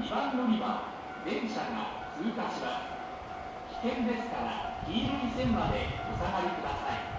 2番乗り場電車が通過します。危険ですから黄色い線までお下がりください。